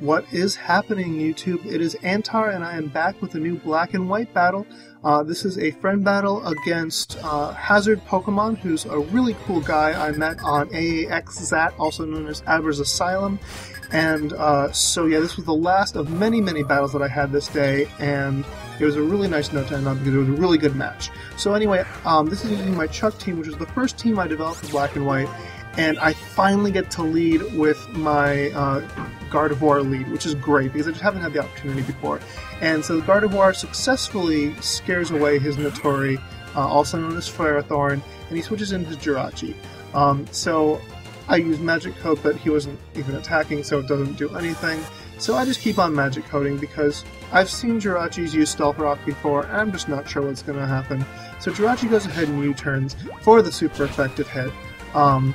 What is happening, YouTube? It is Antar, and I am back with a new black and white battle. Uh, this is a friend battle against uh, Hazard Pokemon, who's a really cool guy I met on AAX Xat, also known as Abra's Asylum. And uh, so, yeah, this was the last of many, many battles that I had this day, and it was a really nice note to end on because it was a really good match. So, anyway, um, this is using my Chuck team, which is the first team I developed for Black and White, and I finally get to lead with my uh, Gardevoir lead, which is great because I just haven't had the opportunity before. And so the Gardevoir successfully scares away his Nattorei, uh, also known as Ferrothorn, and he switches into Jirachi. Um, so I use Magic Coat, but he wasn't even attacking, so it doesn't do anything. So I just keep on Magic Coating because I've seen Jirachis use Stealth Rock before, and I'm just not sure what's going to happen. So Jirachi goes ahead and U-turns for the super effective hit. Um,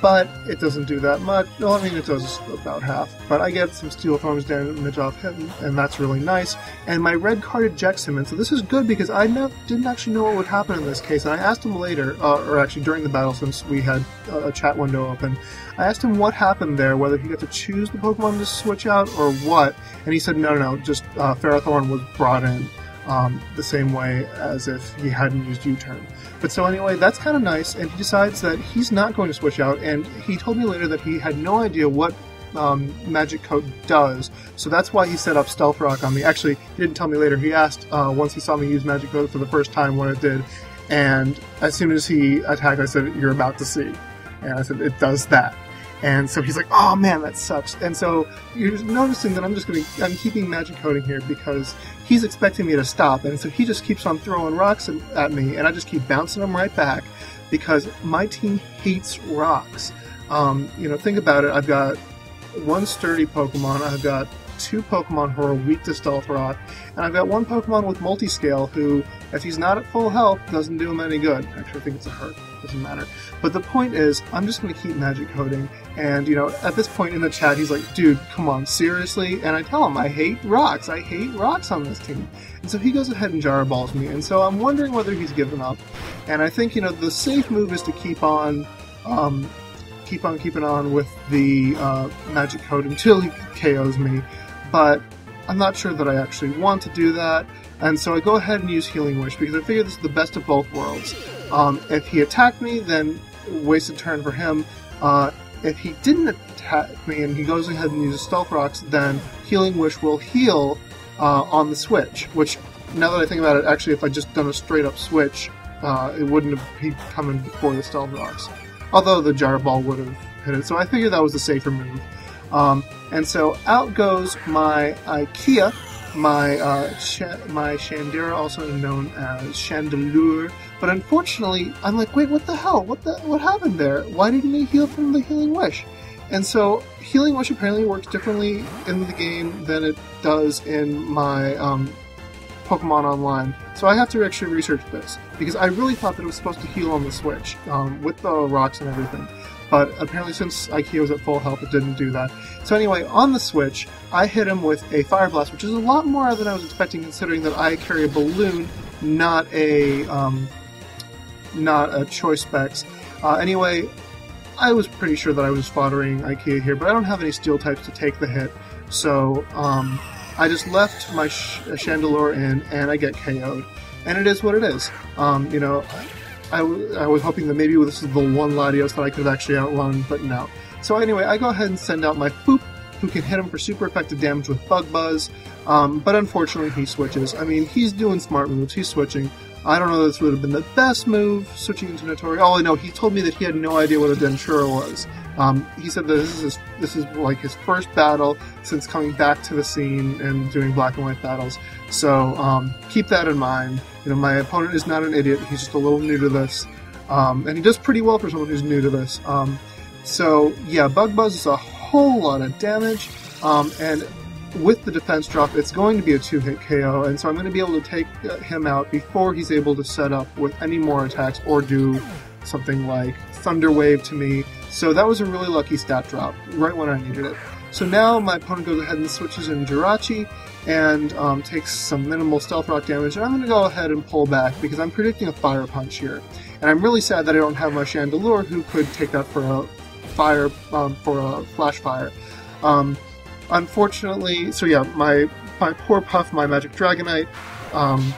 but it doesn't do that much. Well, I mean, it does about half. But I get some Steel Forms damage off him, and that's really nice. And my red card ejects him, and so this is good because I ne- didn't actually know what would happen in this case. And I asked him later, uh, or actually during the battle, since we had a chat window open, I asked him what happened there, whether he got to choose the Pokemon to switch out or what, and he said, no, no, no, just uh, Ferrothorn was brought in um, the same way as if he hadn't used U-turn. But so anyway, that's kind of nice, and he decides that he's not going to switch out, and he told me later that he had no idea what um, Magic Coat does, so that's why he set up Stealth Rock on me. Actually, he didn't tell me later. He asked uh, once he saw me use Magic Coat for the first time what it did, and as soon as he attacked, I said, "You're about to see," and I said, "It does that." And so he's like, "Oh man, that sucks." And so you're noticing that I'm just going to I'm keeping magic coating here because he's expecting me to stop, and so he just keeps on throwing rocks at me, and I just keep bouncing them right back because my team hates rocks. Um, you know, think about it. I've got one sturdy Pokemon. I've got two Pokemon who are weak to Stealth Rock, and I've got one Pokemon with Multiscale who, if he's not at full health, doesn't do him any good. Actually, I think it's a hurt. Doesn't matter. But the point is, I'm just going to keep magic coating. and you know, at this point in the chat, he's like, "Dude, come on, seriously?" And I tell him, "I hate rocks. I hate rocks on this team." And so he goes ahead and Gyro Balls me, and so I'm wondering whether he's given up. And I think you know the safe move is to keep on. Um, keep on keeping on with the uh, magic coat until he KOs me but I'm not sure that I actually want to do that, and so I go ahead and use Healing Wish because I figure this is the best of both worlds. Um, if he attacked me, then wasted turn for him. Uh, if he didn't attack me and he goes ahead and uses Stealth Rocks, then Healing Wish will heal uh, on the switch, which, now that I think about it, actually, if I just done a straight up switch, uh, it wouldn't have come in before the Stealth Rocks. Although the Gyro Ball would have hit it, so I figured that was the safer move. Um, and so out goes my IKEA, my uh, sh- my Shandera, also known as Chandelure. But unfortunately, I'm like, wait, what the hell? What the what happened there? Why didn't he heal from the Healing Wish? And so Healing Wish apparently works differently in the game than it does in my um, Pokemon Online. So I have to actually research this because I really thought that it was supposed to heal on the Switch um, with the rocks and everything but apparently since Ikea was at full health, it didn't do that. So anyway, on the Switch, I hit him with a Fire Blast, which is a lot more than I was expecting, considering that I carry a balloon, not a um, not a choice specs. Uh, anyway, I was pretty sure that I was foddering Ikea here, but I don't have any steel types to take the hit, so um, I just left my sh- Chandelure in, and I get KO'd. And it is what it is. Um, you know, I, w- I was hoping that maybe this is the one Latios that I could have actually outrun, but no. So anyway, I go ahead and send out my Poop, who can hit him for super effective damage with Bug Buzz, um, but unfortunately he switches. I mean, he's doing smart moves, he's switching. I don't know this would have been the best move, switching into Nattorei. Oh, know, he told me that he had no idea what a Denchura was. Um, he said that this is his, this is like his first battle since coming back to the scene and doing black and white battles. So um, keep that in mind. You know, my opponent is not an idiot. He's just a little new to this, um, and he does pretty well for someone who's new to this. Um, so yeah, Bug Buzz is a whole lot of damage, um, and with the defense drop, it's going to be a two-hit KO, and so I'm going to be able to take uh, him out before he's able to set up with any more attacks or do something like Thunder Wave to me. So that was a really lucky stat drop, right when I needed it. So now my opponent goes ahead and switches in Jirachi and um, takes some minimal Stealth Rock damage, and I'm going to go ahead and pull back because I'm predicting a Fire Punch here. And I'm really sad that I don't have my Chandelure who could take that for a fire, um, for a Flash Fire. Um, unfortunately, so yeah, my my poor Puff, my Magic Dragonite, um,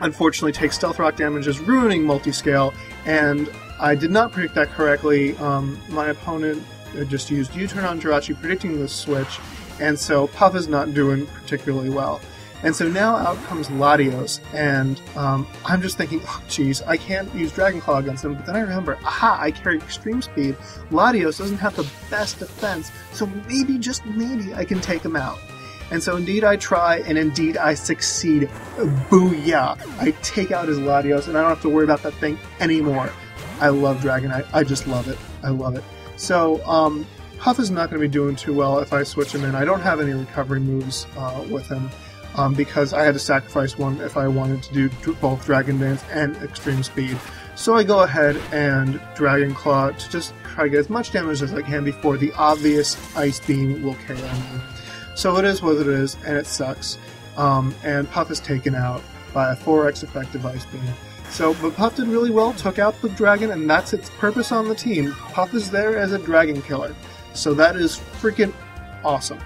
unfortunately takes Stealth Rock damages, ruining multi-scale, and I did not predict that correctly. Um, my opponent just used U-turn on Jirachi, predicting the switch, and so Puff is not doing particularly well. And so now out comes Latios, and um, I'm just thinking, oh, geez, I can't use Dragon Claw against him. But then I remember, aha, I carry Extreme Speed. Latios doesn't have the best defense, so maybe, just maybe, I can take him out. And so indeed I try, and indeed I succeed. Booyah! I take out his Latios, and I don't have to worry about that thing anymore. I love Dragonite. I just love it. I love it. So, um, Puff is not going to be doing too well if I switch him in. I don't have any recovery moves uh, with him um, because I had to sacrifice one if I wanted to do both Dragon Dance and Extreme Speed. So I go ahead and Dragon Claw to just try to get as much damage as I can before the obvious Ice Beam will KO me. So it is what it is, and it sucks. Um, and Puff is taken out by a 4x effective Ice Beam. So, but Puff did really well, took out the dragon, and that's its purpose on the team. Puff is there as a dragon killer. So that is freaking awesome.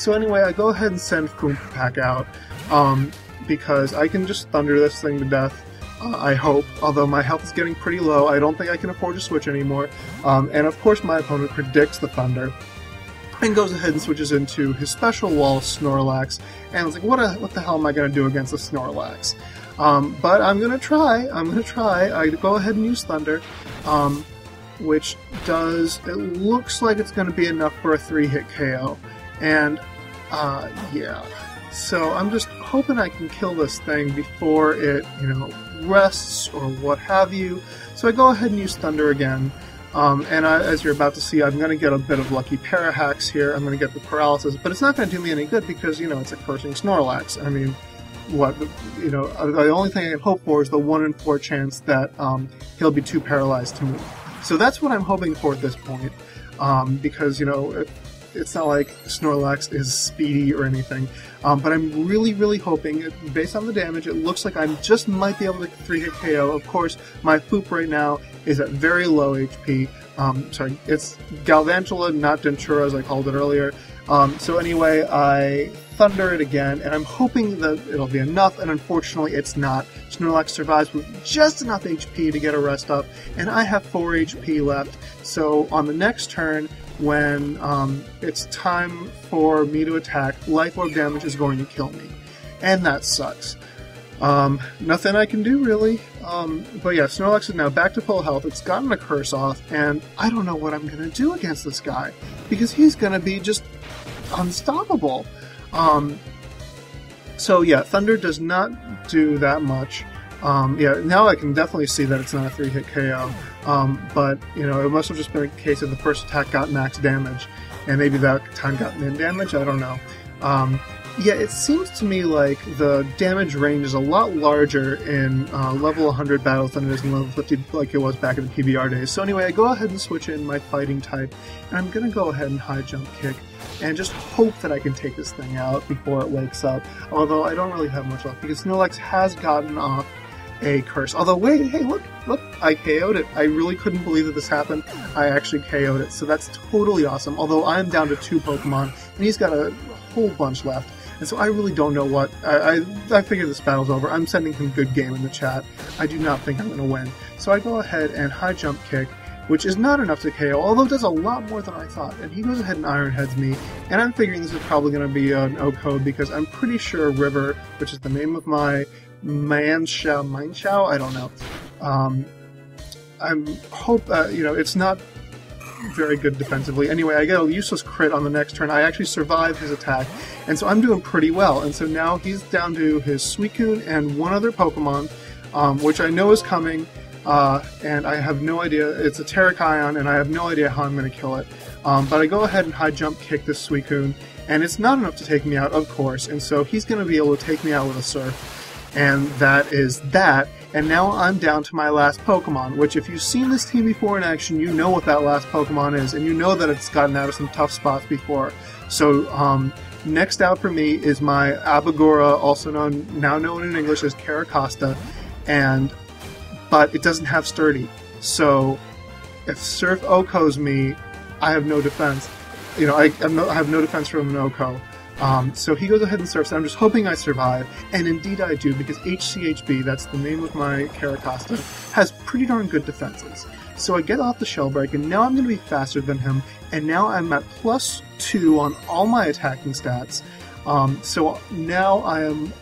So anyway, I go ahead and send Foompa Pack out, um, because I can just thunder this thing to death. Uh, I hope, although my health is getting pretty low, I don't think I can afford to switch anymore. Um, and of course, my opponent predicts the thunder and goes ahead and switches into his special wall, Snorlax. And it's like, what, a, what the hell am I going to do against a Snorlax? Um, but I'm going to try. I'm going to try. I go ahead and use Thunder, um, which does, it looks like it's going to be enough for a three hit KO. And, uh, yeah. So I'm just hoping I can kill this thing before it, you know, rests or what have you. So I go ahead and use Thunder again. Um, and I, as you're about to see, I'm going to get a bit of lucky parahacks here. I'm going to get the paralysis, but it's not going to do me any good because, you know, it's a cursing Snorlax. I mean, what, you know, the only thing I can hope for is the 1 in 4 chance that um, he'll be too paralyzed to move. So that's what I'm hoping for at this point, um, because, you know, it, it's not like Snorlax is speedy or anything. Um, but I'm really, really hoping, based on the damage, it looks like I just might be able to 3 hit KO. Of course, my poop right now is at very low HP. Um, sorry, it's Galvantula, not Denchura, as I called it earlier. Um, so anyway, I thunder it again, and I'm hoping that it'll be enough, and unfortunately it's not. Snorlax survives with just enough HP to get a rest up, and I have 4 HP left, so on the next turn, when um, it's time for me to attack, Life Orb damage is going to kill me. And that sucks. Um, nothing I can do really. Um, but yeah, Snorlax is now back to full health. It's gotten a curse off, and I don't know what I'm gonna do against this guy because he's gonna be just unstoppable. Um, so yeah, Thunder does not do that much. Um, yeah, now I can definitely see that it's not a three-hit KO. Um, but you know, it must have just been a case of the first attack got max damage, and maybe that time got min damage. I don't know. Um, yeah, it seems to me like the damage range is a lot larger in uh, level 100 battles than it is in level 50, like it was back in the PBR days. So anyway, I go ahead and switch in my fighting type, and I'm gonna go ahead and high jump kick, and just hope that I can take this thing out before it wakes up. Although I don't really have much luck because Snorlax has gotten off a curse. Although, wait, hey, look, look, I KO'd it. I really couldn't believe that this happened. I actually KO'd it, so that's totally awesome. Although I'm down to two Pokemon, and he's got a whole bunch left. And so I really don't know what. I, I, I figure this battle's over. I'm sending him good game in the chat. I do not think I'm going to win. So I go ahead and high jump kick, which is not enough to KO, although it does a lot more than I thought. And he goes ahead and Iron Heads me, and I'm figuring this is probably going to be an OHKO because I'm pretty sure River, which is the name of my Manshao, Mineshao, I don't know. Um, I'm hope uh, you know it's not very good defensively. Anyway, I get a useless crit on the next turn. I actually survive his attack, and so I'm doing pretty well. And so now he's down to his Suicune and one other Pokemon, um, which I know is coming, uh, and I have no idea. It's a Terrakion, and I have no idea how I'm going to kill it. Um, but I go ahead and high jump kick this Suicune, and it's not enough to take me out, of course. And so he's going to be able to take me out with a Surf and that is that. And now I'm down to my last Pokemon, which if you've seen this team before in action, you know what that last Pokemon is, and you know that it's gotten out of some tough spots before. So, um, next out for me is my Abagoura, also known, now known in English as Carracosta, and, but it doesn't have Sturdy. So, if Surf OHKOs me, I have no defense. you know, I, no, I have no defense from Noko. Um, so he goes ahead and surfs, and I'm just hoping I survive. And indeed I do, because HCHB, that's the name of my Carracosta, has pretty darn good defenses. So I get off the shell break, and now I'm going to be faster than him, and now I'm at plus two on all my attacking stats. Um, so now I am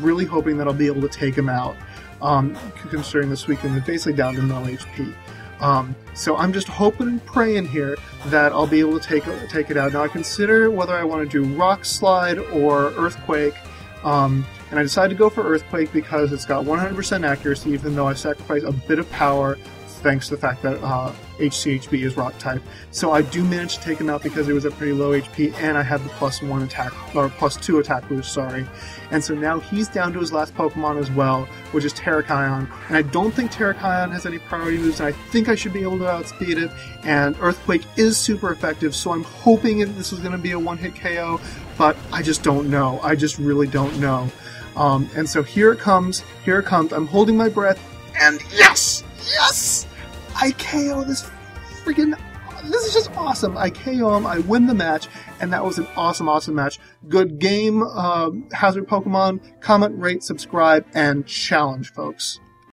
really hoping that I'll be able to take him out, um, considering this Suicune is basically down to no HP. Um, so I'm just hoping and praying here that I'll be able to take take it out. Now I consider whether I want to do Rock Slide or Earthquake, um, and I decided to go for Earthquake because it's got 100% accuracy, even though I sacrifice a bit of power thanks to the fact that uh, HCHB is rock type. So I do manage to take him out because it was at pretty low HP, and I had the plus one attack or plus two attack boost. Sorry, and so now he's down to his last Pokemon as well, which is Terrakion. And I don't think Terrakion has any priority moves, and I think I should be able to outspeed it. And Earthquake is super effective, so I'm hoping this is going to be a one-hit KO, but I just don't know. I just really don't know. Um, and so here it comes. Here it comes. I'm holding my breath, and yes, yes. I KO this freaking. This is just awesome. I KO him, I win the match, and that was an awesome, awesome match. Good game, uh, Hazard Pokemon. Comment, rate, subscribe, and challenge, folks.